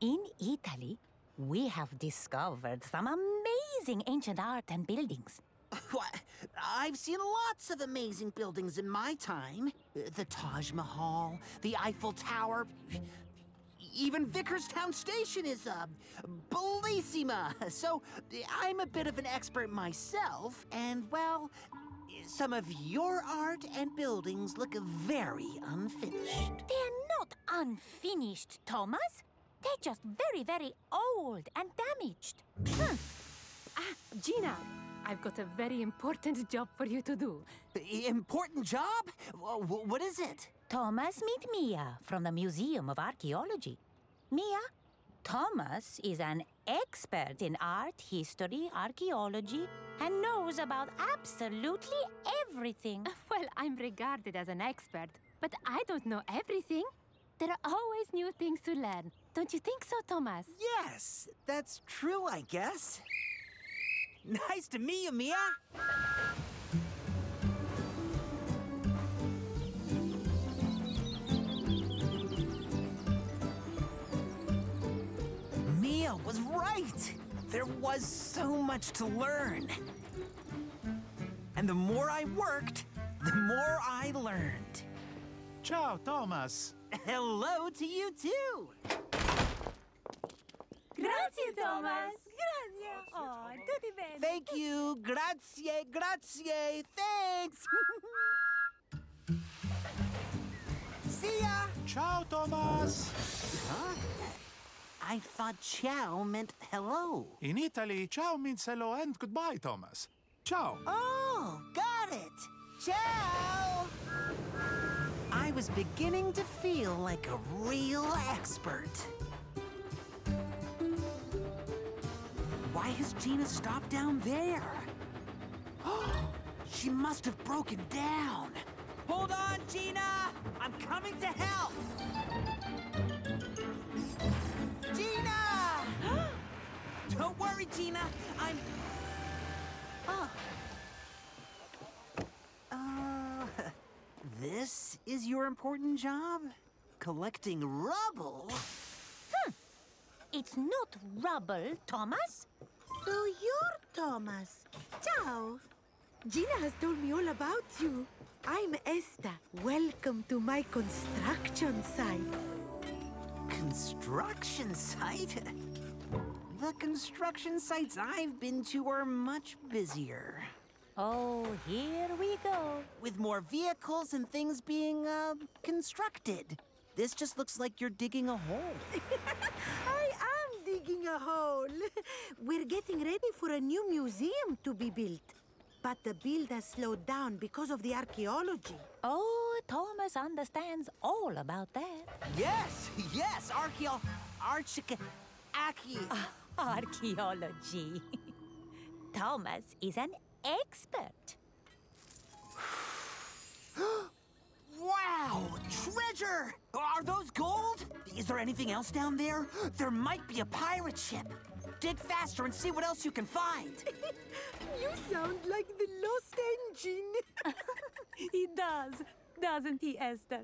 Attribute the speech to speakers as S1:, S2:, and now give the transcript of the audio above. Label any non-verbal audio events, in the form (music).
S1: In Italy, we have discovered some amazing ancient art and buildings. (laughs)
S2: What? I've seen lots of amazing buildings in my time. The Taj Mahal, the Eiffel Tower, even Vickerstown Station is uh, bellissima. (laughs) So I'm a bit of an expert myself, and well, some of your art and buildings look very unfinished.
S1: They're not unfinished, Thomas. They're just very, very old and damaged.
S3: Ah, Gina, I've got a very important job for you to do.
S2: Important job? Wh- wh- What is it?
S1: Thomas, meet Mia from the Museum of Archaeology. Mia, Thomas is an expert in art, history, archaeology, and knows about absolutely everything. (laughs)
S3: Well, I'm regarded as an expert, but I don't know everything. There are always new things to learn. Don't you think so, Thomas?
S2: Yes, that's true, I guess. Nice to meet you, Mia. Mia was right. There was so much to learn. And the more I worked, the more I learned.
S4: Ciao, Thomas.
S2: Hello to you too.
S1: Grazie, Thomas. Grazie. Oh, tutti bene.
S2: Thank you. Grazie, grazie. Thanks. (laughs) See ya.
S4: Ciao, Thomas.
S2: I thought ciao meant hello.
S4: In Italy, ciao means hello and goodbye, Thomas. Ciao.
S2: Oh, got it. Ciao. I was beginning to feel like a real expert. Why has Gina stopped down there? (gasps) she must have broken down. Hold on, Gina! I'm coming to help! Gina! (gasps) Don't worry, Gina. I'm. Oh. This is your important job? Collecting rubble? Hmm.
S1: It's not rubble, Thomas.
S5: So you're Thomas. Ciao. Gina has told me all about you. I'm Esta. Welcome to my construction site.
S2: Construction site? The construction sites I've been to are much busier.
S1: Oh, here we go.
S2: With more vehicles and things being, uh, constructed. This just looks like you're digging a hole. (laughs)
S5: I am digging a hole. (laughs) We're getting ready for a new museum to be built. But the build has slowed down because of the archaeology.
S1: Oh, Thomas understands all about that.
S2: Yes, yes, archeo... Archic... Archae... (laughs)
S1: Archaeology. Thomas is an expert.
S2: Wow! Treasure! Are those gold? Is there anything else down there? There might be a pirate ship. Dig faster and see what else you can find. (laughs)
S5: You sound like the lost engine. (laughs)
S1: He does, doesn't he, Esther?